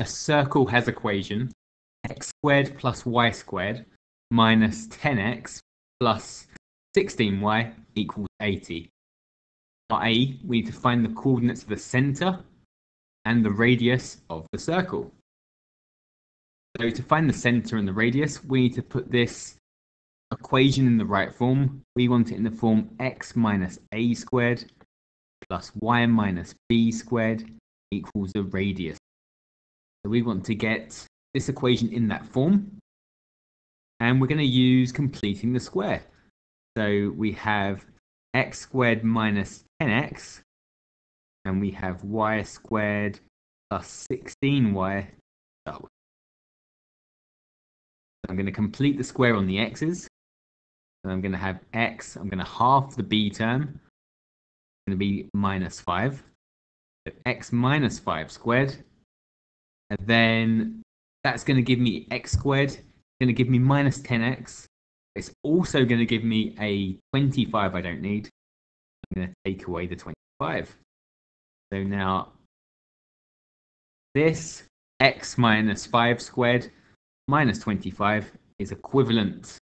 a circle has equation x squared plus y squared minus 10x plus 16y equals 80. For A, we need to find the coordinates of the center and the radius of the circle. So to find the center and the radius, we need to put this equation in the right form. We want it in the form x minus a squared plus y minus b squared equals the radius. So we want to get this equation in that form. And we're going to use completing the square. So we have x squared minus 10x, and we have y squared plus 16y. Oh. I'm going to complete the square on the x's. And I'm going to have x, I'm going to half the b term. It's going to be minus 5. So x minus 5 squared. And then that's going to give me x squared. Going to give me minus 10x. It's also going to give me a 25 I don't need. I'm going to take away the 25. So now this x minus 5 squared minus 25 is equivalent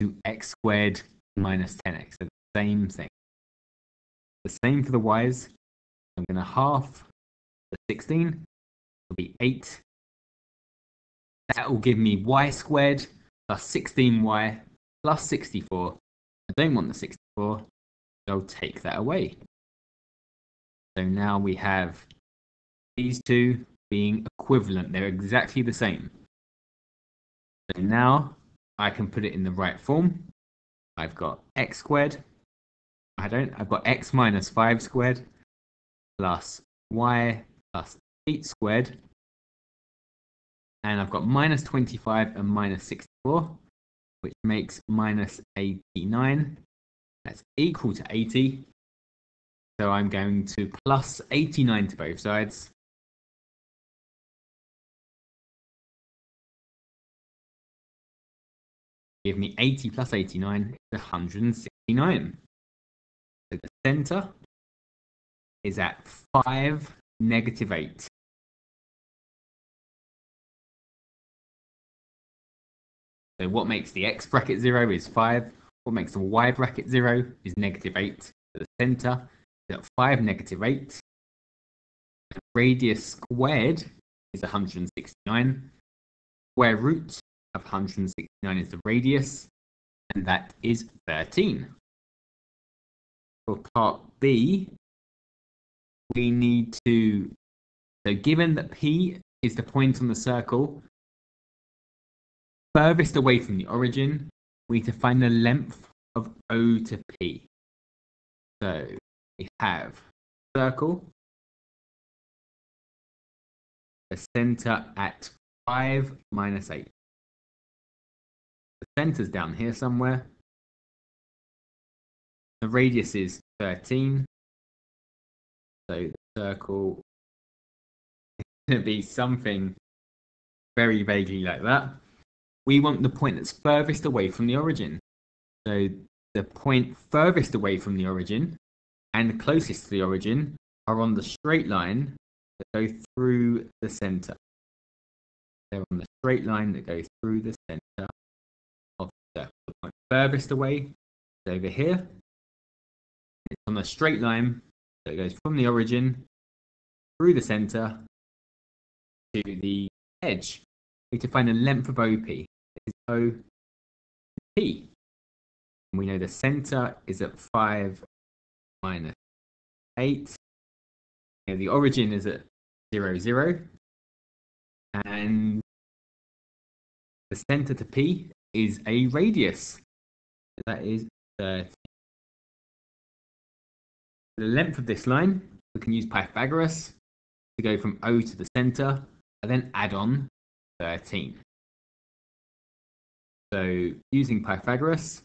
to x squared minus 10x. So the same thing. The same for the y's. I'm going to half the 16. It'll be 8. That will give me y squared plus 16y plus 64. I don't want the 64, so I'll take that away. So now we have these two being equivalent. They're exactly the same. So now I can put it in the right form. I've got x squared. I don't. I've got x minus 5 squared plus y plus 8 squared. And I've got minus 25 and minus 64, which makes minus 89. That's equal to 80. So I'm going to plus 89 to both sides. give me 80 plus 89 is 169. So the center is at 5, negative 8. So what makes the x bracket 0 is 5. What makes the y bracket 0 is negative 8. So the center is at 5, negative 8. The radius squared is 169. Square root of 169 is the radius, and that is 13. For part B, we need to, so given that P is the point on the circle furthest away from the origin, we need to find the length of O to P. So we have circle, the center at 5 minus 8. The center's down here somewhere. The radius is 13. So the circle is going to be something very vaguely like that. We want the point that's furthest away from the origin. So the point furthest away from the origin and the closest to the origin are on the straight line that go through the center. They're on the straight line that goes through the center the point furthest away is over here. It's on the straight line that goes from the origin through the center to the edge. We need to find the length of OP. OP. And we know the center is at 5 minus 8. And the origin is at 0, 0. And the center to P is a radius. That is 30. The length of this line, we can use Pythagoras to go from O to the center and then add on 13. So using Pythagoras,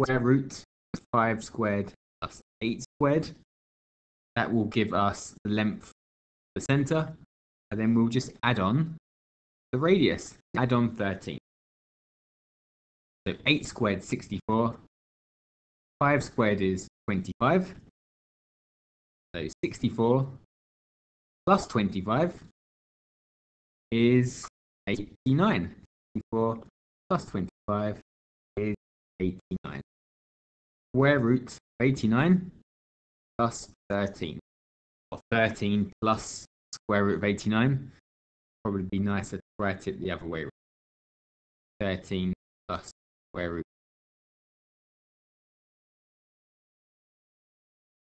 square root of 5 squared plus 8 squared, that will give us the length of the center, and then we'll just add on the radius, add on 13. So 8 squared 64. 5 squared is 25. So 64 plus 25 is 89. 24 plus 25 is 89. Square root of 89 plus 13. Or 13 plus square root of 89. Probably be nicer to write it the other way. 13 plus square root